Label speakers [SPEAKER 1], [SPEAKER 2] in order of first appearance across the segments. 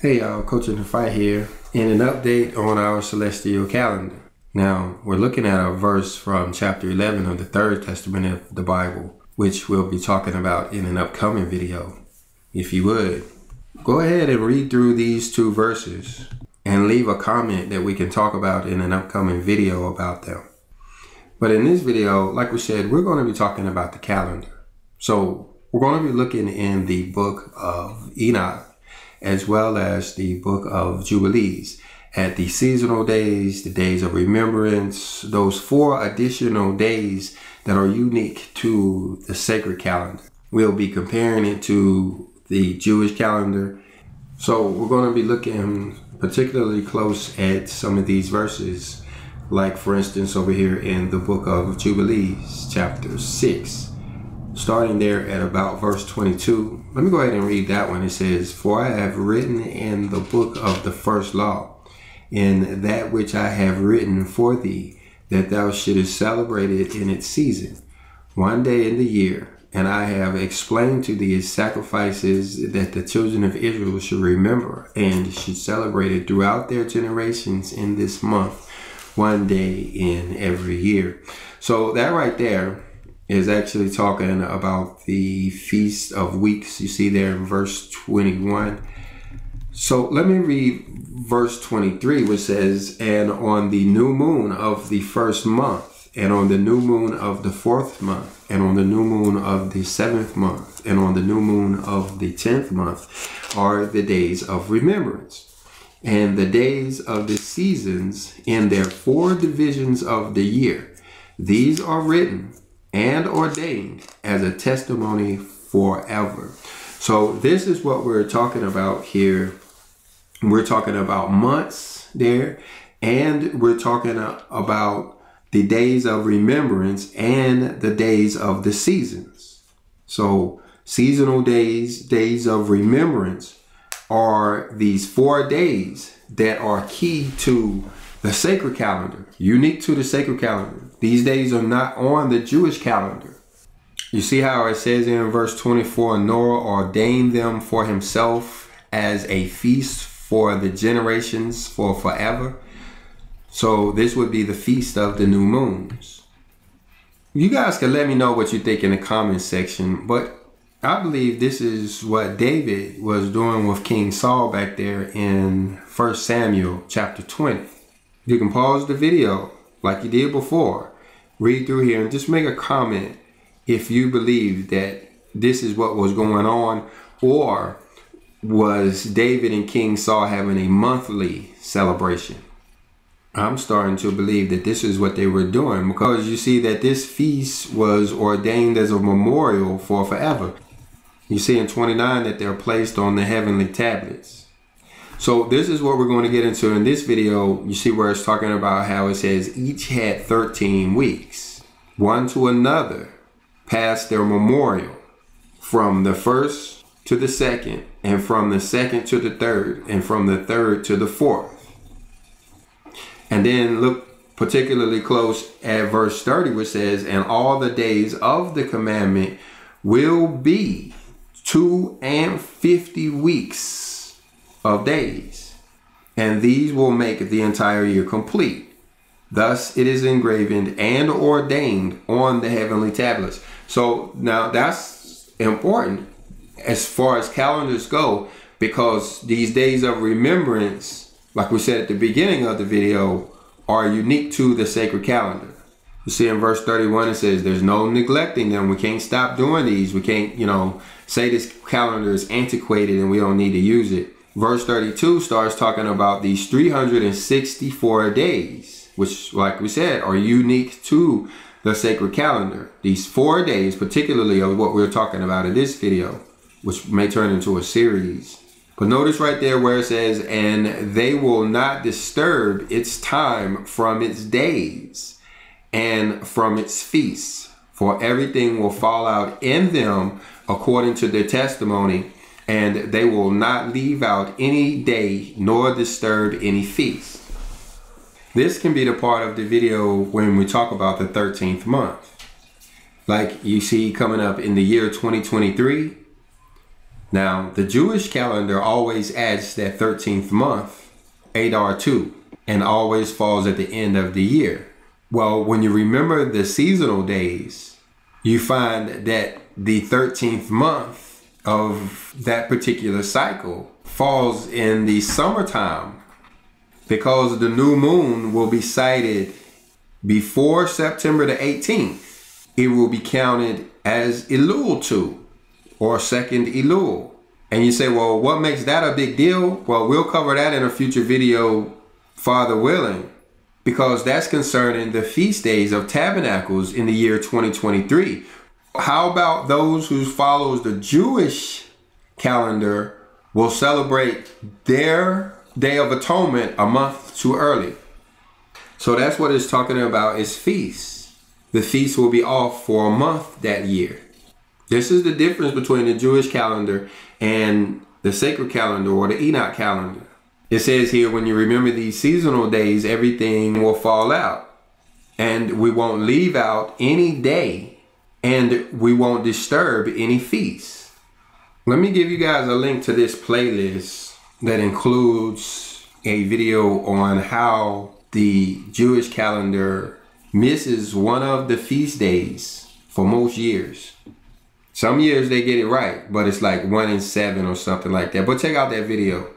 [SPEAKER 1] Hey y'all, Coach the Fight here, and an update on our celestial calendar. Now, we're looking at a verse from chapter 11 of the Third Testament of the Bible, which we'll be talking about in an upcoming video. If you would, go ahead and read through these two verses and leave a comment that we can talk about in an upcoming video about them. But in this video, like we said, we're going to be talking about the calendar. So we're going to be looking in the book of Enoch as well as the book of Jubilees at the seasonal days, the days of remembrance, those four additional days that are unique to the sacred calendar. We'll be comparing it to the Jewish calendar. So we're going to be looking particularly close at some of these verses, like for instance over here in the book of Jubilees, chapter 6 starting there at about verse 22. Let me go ahead and read that one. It says, For I have written in the book of the first law, in that which I have written for thee, that thou shouldest celebrate it in its season, one day in the year. And I have explained to thee sacrifices that the children of Israel should remember and should celebrate it throughout their generations in this month, one day in every year. So that right there is actually talking about the Feast of Weeks. You see there in verse 21. So let me read verse 23, which says, And on the new moon of the first month, and on the new moon of the fourth month, and on the new moon of the seventh month, and on the new moon of the tenth month are the days of remembrance. And the days of the seasons in their four divisions of the year. These are written and ordained as a testimony forever. So this is what we're talking about here. We're talking about months there, and we're talking about the days of remembrance and the days of the seasons. So seasonal days, days of remembrance are these four days that are key to the sacred calendar, unique to the sacred calendar. These days are not on the Jewish calendar. You see how it says in verse 24 Noah ordained them for himself as a feast for the generations for forever. So this would be the feast of the new moons. You guys can let me know what you think in the comment section, but I believe this is what David was doing with King Saul back there in 1 Samuel chapter 20. You can pause the video like you did before, read through here and just make a comment if you believe that this is what was going on or was David and King Saul having a monthly celebration. I'm starting to believe that this is what they were doing because you see that this feast was ordained as a memorial for forever. You see in 29 that they're placed on the heavenly tablets. So this is what we're going to get into in this video. You see where it's talking about how it says each had 13 weeks, one to another, past their memorial, from the first to the second, and from the second to the third, and from the third to the fourth. And then look particularly close at verse 30, which says, And all the days of the commandment will be two and fifty weeks of days, and these will make the entire year complete. Thus it is engraven and ordained on the heavenly tablets. So now that's important as far as calendars go, because these days of remembrance, like we said at the beginning of the video, are unique to the sacred calendar. You see in verse 31, it says, There's no neglecting them. We can't stop doing these. We can't, you know, say this calendar is antiquated and we don't need to use it verse 32 starts talking about these 364 days, which, like we said, are unique to the sacred calendar. These four days, particularly of what we're talking about in this video, which may turn into a series. But notice right there where it says, and they will not disturb its time from its days and from its feasts, for everything will fall out in them according to their testimony and they will not leave out any day nor disturb any feast. This can be the part of the video when we talk about the 13th month. Like you see coming up in the year 2023, Now, the Jewish calendar always adds that 13th month, Adar 2, and always falls at the end of the year. Well, when you remember the seasonal days, you find that the 13th month of that particular cycle falls in the summertime because the new moon will be sighted before September the 18th. It will be counted as Elul 2 or second Elul. And you say, well, what makes that a big deal? Well, we'll cover that in a future video, Father willing, because that's concerning the feast days of tabernacles in the year 2023. How about those who follows the Jewish calendar will celebrate their Day of Atonement a month too early? So that's what it's talking about is feasts. The feast will be off for a month that year. This is the difference between the Jewish calendar and the sacred calendar or the Enoch calendar. It says here, when you remember these seasonal days, everything will fall out. And we won't leave out any day and we won't disturb any feasts. Let me give you guys a link to this playlist that includes a video on how the Jewish calendar misses one of the feast days for most years. Some years they get it right, but it's like one in seven or something like that. But check out that video.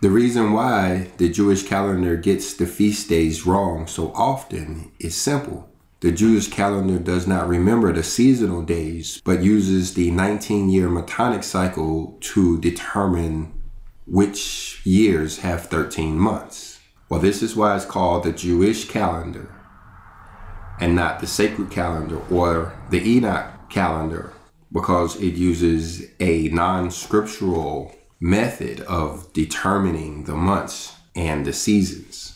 [SPEAKER 1] The reason why the Jewish calendar gets the feast days wrong so often is simple. The Jewish calendar does not remember the seasonal days, but uses the 19 year Metonic cycle to determine which years have 13 months. Well, this is why it's called the Jewish calendar and not the sacred calendar or the Enoch calendar because it uses a non scriptural method of determining the months and the seasons.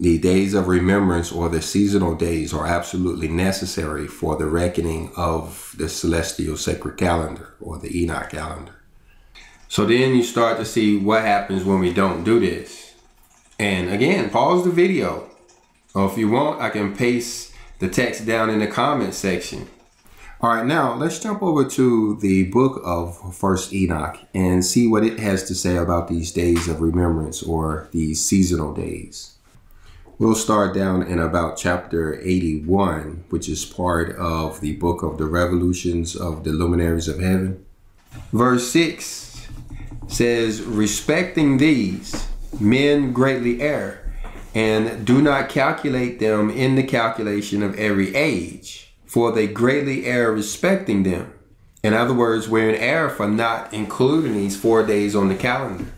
[SPEAKER 1] The days of remembrance or the seasonal days are absolutely necessary for the reckoning of the celestial sacred calendar or the Enoch calendar. So then you start to see what happens when we don't do this. And again, pause the video. Or if you want, I can paste the text down in the comment section all right, now let's jump over to the book of First Enoch and see what it has to say about these days of remembrance or these seasonal days. We'll start down in about chapter 81, which is part of the book of the revolutions of the luminaries of heaven. Verse 6 says, Respecting these, men greatly err, and do not calculate them in the calculation of every age for they greatly err respecting them. In other words, we're in error for not including these four days on the calendar.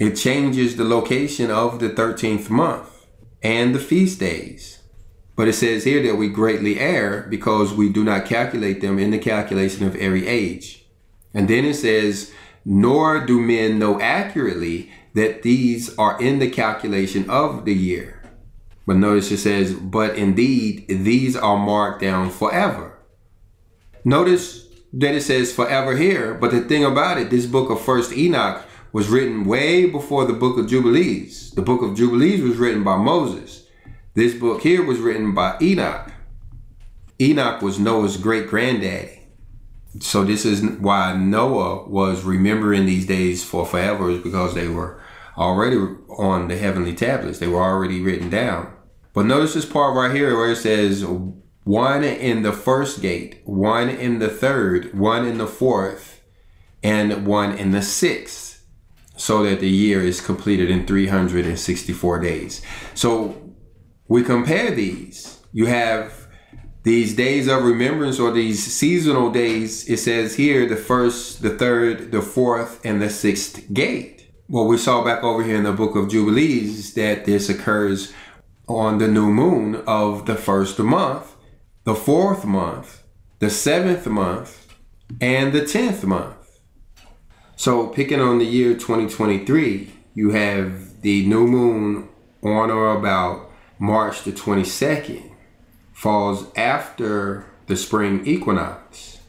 [SPEAKER 1] It changes the location of the 13th month and the feast days. But it says here that we greatly err because we do not calculate them in the calculation of every age. And then it says, nor do men know accurately that these are in the calculation of the year. But notice it says, but indeed, these are marked down forever. Notice that it says forever here, but the thing about it, this book of First Enoch was written way before the book of Jubilees. The book of Jubilees was written by Moses. This book here was written by Enoch. Enoch was Noah's great granddaddy. So this is why Noah was remembering these days for forever is because they were already on the heavenly tablets. They were already written down. But notice this part right here where it says one in the first gate, one in the third, one in the fourth, and one in the sixth, so that the year is completed in 364 days. So we compare these. You have these days of remembrance or these seasonal days. It says here the first, the third, the fourth, and the sixth gate what we saw back over here in the book of Jubilees that this occurs on the new moon of the first month, the fourth month, the seventh month, and the tenth month. So, picking on the year 2023, you have the new moon on or about March the 22nd, falls after the spring equinox.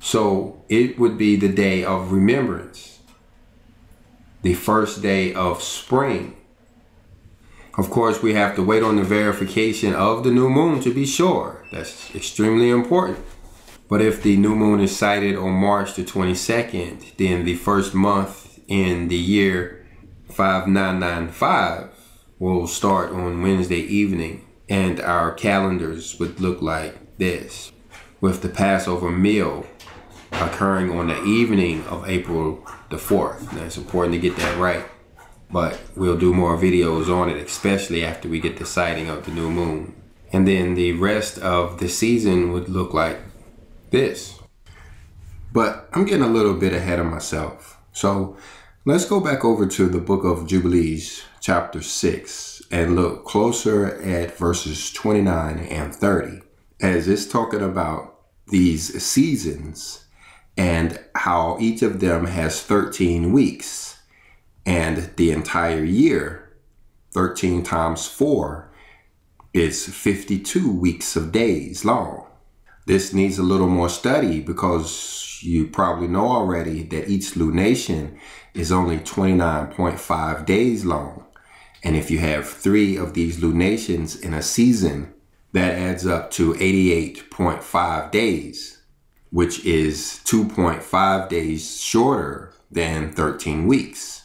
[SPEAKER 1] So, it would be the day of remembrance the first day of spring. Of course, we have to wait on the verification of the new moon to be sure. That's extremely important. But if the new moon is sighted on March the 22nd, then the first month in the year 5995 will start on Wednesday evening, and our calendars would look like this, with the Passover meal occurring on the evening of April the 4th. Now, it's important to get that right, but we'll do more videos on it, especially after we get the sighting of the new moon. And then the rest of the season would look like this. But I'm getting a little bit ahead of myself. So let's go back over to the book of Jubilees, chapter 6, and look closer at verses 29 and 30, as it's talking about these seasons and how each of them has 13 weeks. And the entire year, 13 times 4, is 52 weeks of days long. This needs a little more study because you probably know already that each lunation is only 29.5 days long. And if you have three of these lunations in a season, that adds up to 88.5 days, which is 2.5 days shorter than 13 weeks.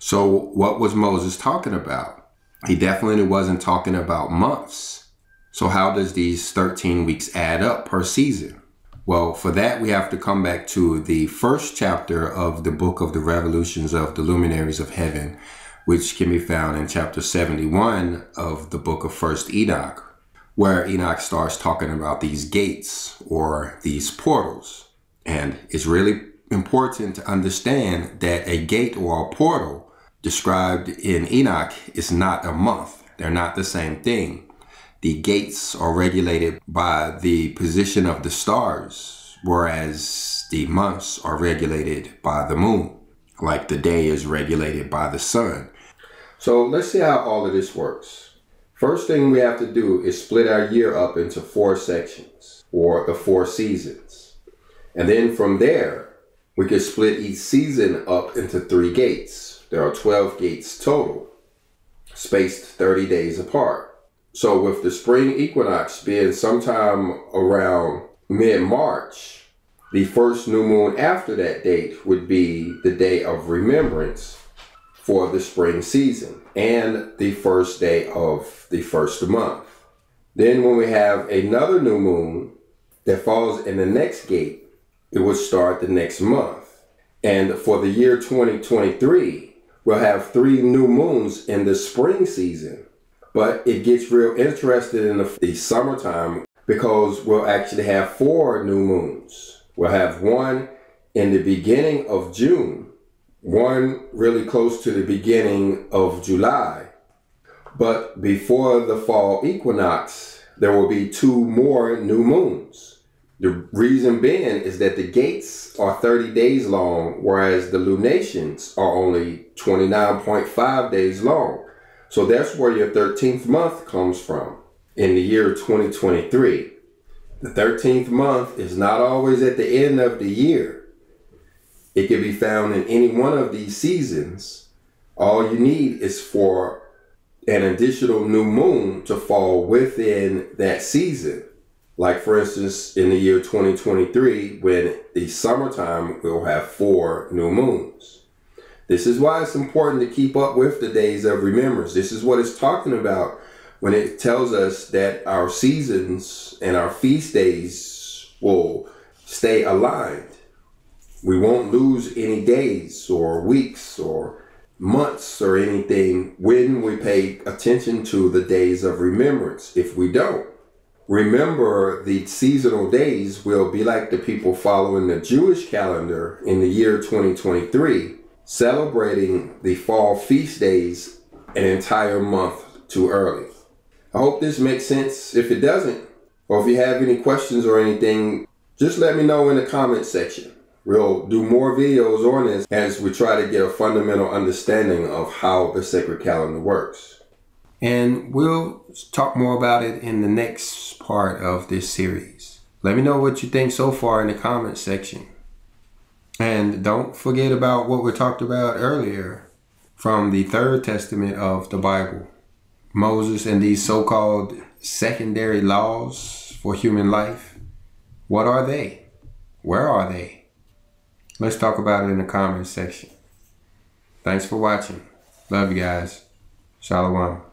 [SPEAKER 1] So, what was Moses talking about? He definitely wasn't talking about months so how does these 13 weeks add up per season? Well, for that, we have to come back to the first chapter of the book of the revolutions of the luminaries of heaven, which can be found in chapter 71 of the book of first Enoch, where Enoch starts talking about these gates or these portals. And it's really important to understand that a gate or a portal described in Enoch is not a month. They're not the same thing the gates are regulated by the position of the stars, whereas the months are regulated by the moon, like the day is regulated by the sun. So let's see how all of this works. First thing we have to do is split our year up into four sections, or the four seasons. And then from there, we can split each season up into three gates. There are 12 gates total, spaced 30 days apart. So with the spring equinox being sometime around mid-March, the first new moon after that date would be the day of remembrance for the spring season and the first day of the first month. Then when we have another new moon that falls in the next gate, it would start the next month. And for the year 2023, we'll have three new moons in the spring season but it gets real interested in the, the summertime because we'll actually have four new moons. We'll have one in the beginning of June, one really close to the beginning of July. But before the fall equinox, there will be two more new moons. The reason being is that the gates are 30 days long, whereas the lunations are only 29.5 days long. So that's where your 13th month comes from in the year 2023. The 13th month is not always at the end of the year. It can be found in any one of these seasons. All you need is for an additional new moon to fall within that season. Like, for instance, in the year 2023, when the summertime will have four new moons. This is why it's important to keep up with the days of remembrance. This is what it's talking about when it tells us that our seasons and our feast days will stay aligned. We won't lose any days or weeks or months or anything when we pay attention to the days of remembrance. If we don't, remember the seasonal days will be like the people following the Jewish calendar in the year 2023 celebrating the fall feast days an entire month too early. I hope this makes sense. If it doesn't, or if you have any questions or anything, just let me know in the comment section. We'll do more videos on this as we try to get a fundamental understanding of how the sacred calendar works. And we'll talk more about it in the next part of this series. Let me know what you think so far in the comment section. And don't forget about what we talked about earlier from the third testament of the Bible. Moses and these so called secondary laws for human life. What are they? Where are they? Let's talk about it in the comments section. Thanks for watching. Love you guys. Shalom.